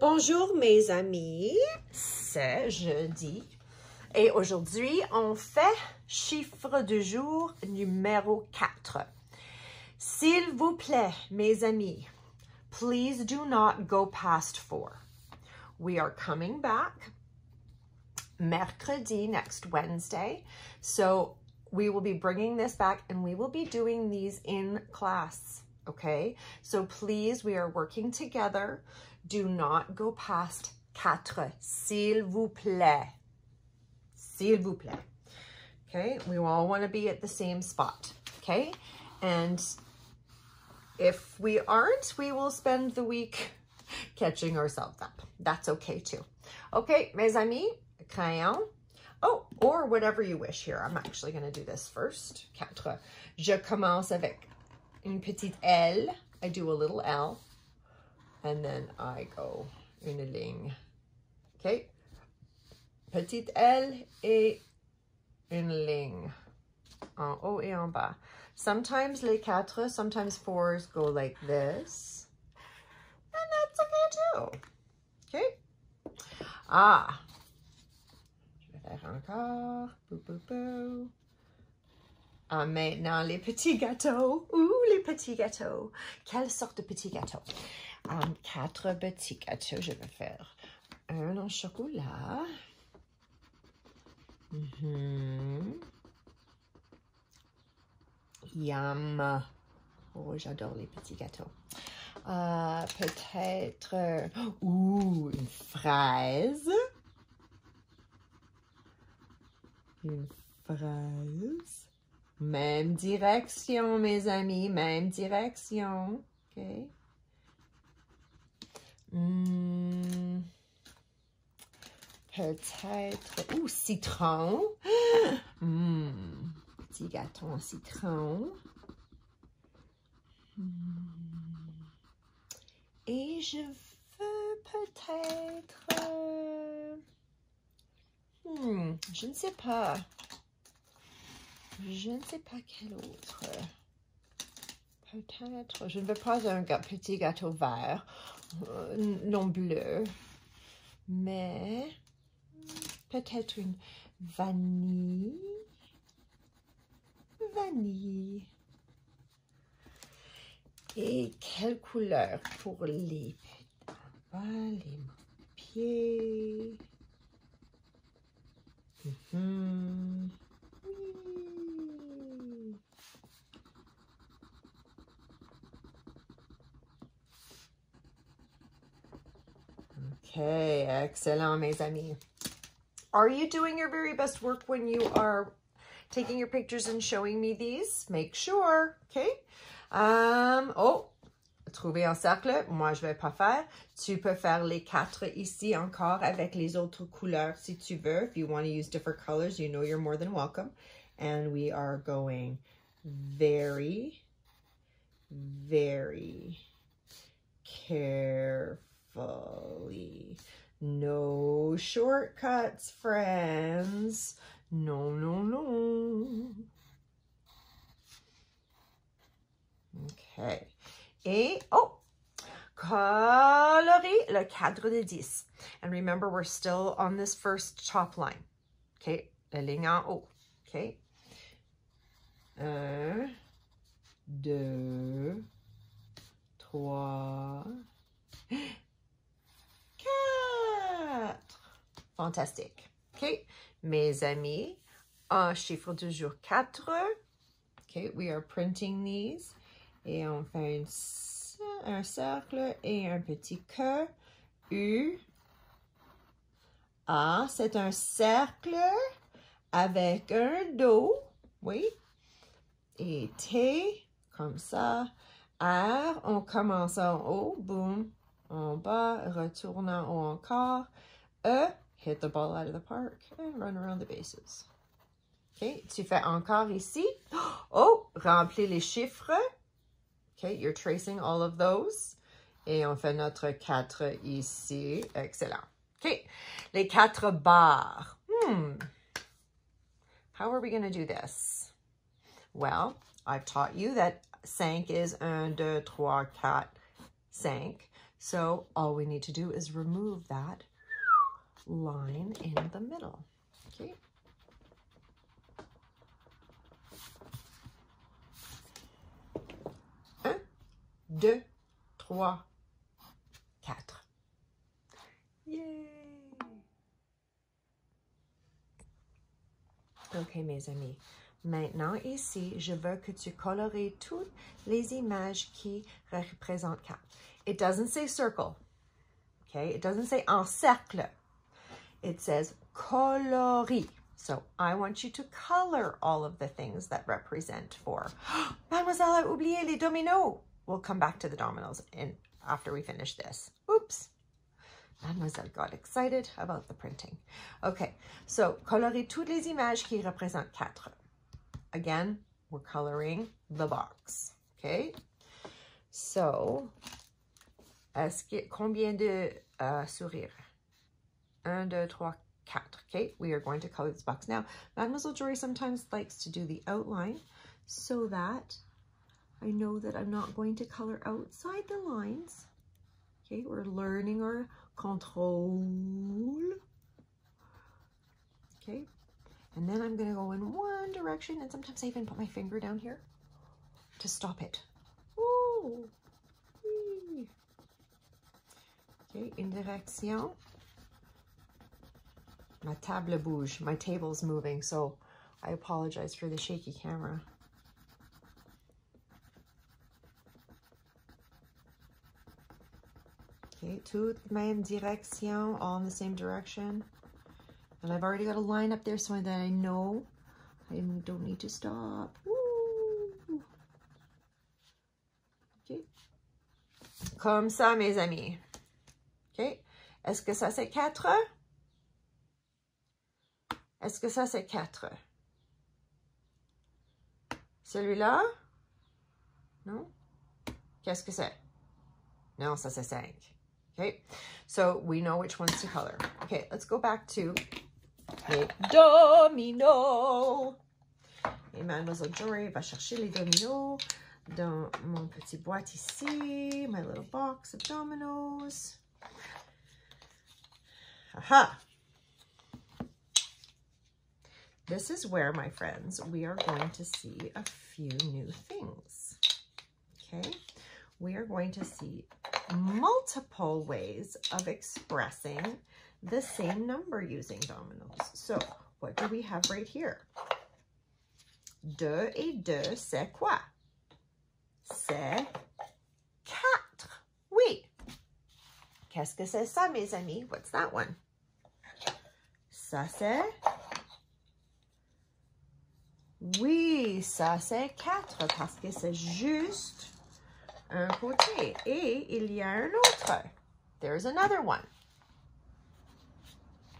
Bonjour mes amis, c'est jeudi et aujourd'hui on fait chiffre du jour numéro 4. S'il vous plaît mes amis, please do not go past 4. We are coming back mercredi next Wednesday, so we will be bringing this back and we will be doing these in class, okay? So please, we are working together. Do not go past quatre, s'il vous plaît. S'il vous plaît. Okay, we all want to be at the same spot, okay? And if we aren't, we will spend the week catching ourselves up. That's okay too. Okay, mes amis, crayon. Oh, or whatever you wish here. I'm actually going to do this first. Quatre. Je commence avec une petite L. I do a little L and then I go une ligne. Okay? Petite L et une ligne en haut et en bas. Sometimes les quatre, sometimes fours go like this. And that's okay too. Okay? Ah. Je vais faire encore. Ah, maintenant, les petits gâteaux. Ouh, les petits gâteaux. Quelle sorte de petits gâteaux? um, quatre petits gâteaux. Je vais faire un en chocolat. Mm. Yum. Oh, j'adore les petits gâteaux. Uh, Peut-être... Ouh, une fraise. Une fraise. Même direction, mes amis. Même direction. OK. Hmm. Peut-être... Ouh, citron. Hmm. Petit gâteau en citron. Hmm. Et je veux peut-être... Hmm, je ne sais pas. Je ne sais pas quel autre. Peut-être... Je ne veux pas un petit gâteau vert. Euh, non bleu, mais peut-être une vanille. Vanille. Et quelle couleur pour les, les pieds? Mm Okay, excellent, mes amis. Are you doing your very best work when you are taking your pictures and showing me these? Make sure, okay? Um, oh, trouver un cercle. Moi, je vais pas faire. Tu peux faire les quatre ici encore avec les autres couleurs si tu veux. If you want to use different colors, you know you're more than welcome. And we are going very, very carefully carefully. No shortcuts, friends. No, no, no. Okay. Et, oh, colorer le cadre de 10. And remember, we're still on this first top line. Okay, la ligne en haut. Okay. Un, deux, trois, Fantastique. OK? Mes amis, un chiffre du jour 4. OK, we are printing these. Et on fait un cercle et un petit cœur. U. A, c'est un cercle avec un dos. Oui. Et T, comme ça. R, on commence en haut. Boum. En bas, retourne en haut encore. E, hit the ball out of the park and run around the bases. OK, tu fais encore ici. Oh, remplis les chiffres. OK, you're tracing all of those. Et on fait notre 4 ici. Excellent. OK, les quatre barres. Hmm. How are we going to do this? Well, I've taught you that 5 is 1, 2, 3, 4, 5. So all we need to do is remove that line in the middle. Okay. Un, deux, trois, quatre. Yay! Ok, mes amis. Maintenant, ici, je veux que tu colories toutes les images qui représentent quatre. It doesn't say circle. Okay, it doesn't say encercle. It says coloris. So I want you to color all of the things that represent four. Mademoiselle a oublié les dominos. We'll come back to the dominoes in, after we finish this. Oops. Mademoiselle got excited about the printing. Okay, so colorer toutes les images qui représentent quatre. Again, we're coloring the box. Okay, so est-ce que, combien de uh, sourires? Un, deux, trois, quatre. Okay, we are going to color this box. Now, Mademoiselle Jory sometimes likes to do the outline so that I know that I'm not going to color outside the lines. Okay, we're learning our control. Okay, and then I'm going to go in one direction, and sometimes I even put my finger down here to stop it. Ooh. Okay, in direction. My table bouge. My table's moving, so I apologize for the shaky camera. Okay, toute même direction, all in the same direction. And I've already got a line up there so that I know I don't need to stop. Okay. Comme ça, mes amis. OK? Est-ce que ça, c'est 4? Est-ce que ça, c'est 4? Celui-là? Non? Qu'est-ce que c'est? Non, ça, c'est 5. Okay, so we know which ones to color. Okay, let's go back to les dominos. Et Mademoiselle Jory va chercher les dominos dans mon petit boîte ici, my little box of dominoes. Aha! This is where, my friends, we are going to see a few new things. Okay, we are going to see multiple ways of expressing the same number using dominoes. So, what do we have right here? Deux et deux, c'est quoi? C'est quatre. Oui. Qu'est-ce que c'est ça, mes amis? What's that one? Ça, c'est... Oui, ça, c'est quatre parce que c'est juste un côté. Et il y a un autre. There's another one.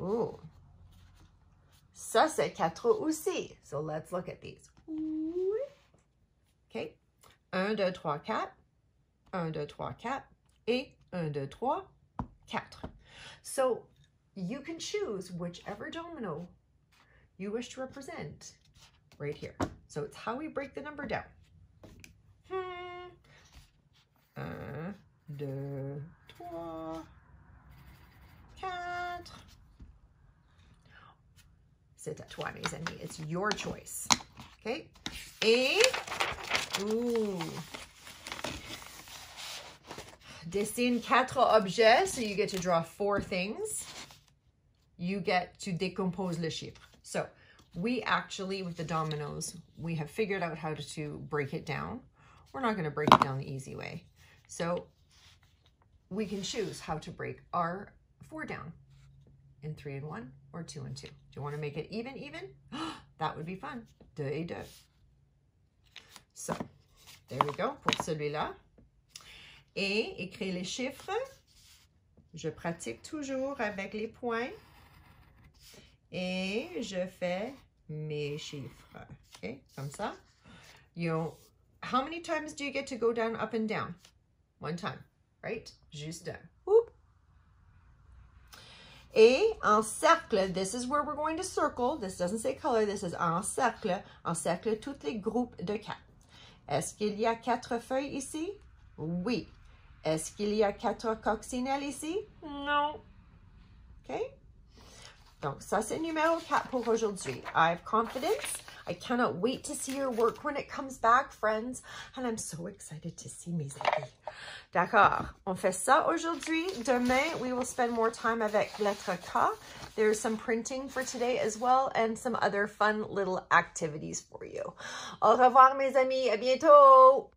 Ooh. Ça, c'est quatre aussi. So let's look at these. Oui. Okay. Un, deux, trois, quatre. Un, deux, trois, quatre. Et un, deux, trois, quatre. So you can choose whichever domino you wish to represent right here. So it's how we break the number down. Hmm. Un, deux, trois, quatre. C'est à toi, mes amis. It's your choice. Okay? Et, ooh. Dessine quatre objets, so you get to draw four things. You get to decompose le chiffre. We actually, with the dominoes, we have figured out how to, to break it down. We're not going to break it down the easy way. So we can choose how to break our four down in three and one or two and two. Do you want to make it even, even? that would be fun. Deux et deux. So, there we go pour celui-là. Et écrire les chiffres. Je pratique toujours avec les points. Et je fais mes chiffres. Okay, comme ça. You how many times do you get to go down, up and down? One time, right? Juste un. Whoop. Et en cercle, this is where we're going to circle. This doesn't say color, this is en cercle. En cercle, tous les groupes de quatre. Est-ce qu'il y a quatre feuilles ici? Oui. Est-ce qu'il y a quatre coccinelles ici? Non. OK? Donc, ça, c'est numéro 4 pour aujourd'hui. I have confidence. I cannot wait to see your work when it comes back, friends. And I'm so excited to see mes amis. D'accord. On fait ça aujourd'hui. Demain, we will spend more time avec lettre K. There's some printing for today as well and some other fun little activities for you. Au revoir, mes amis. À bientôt.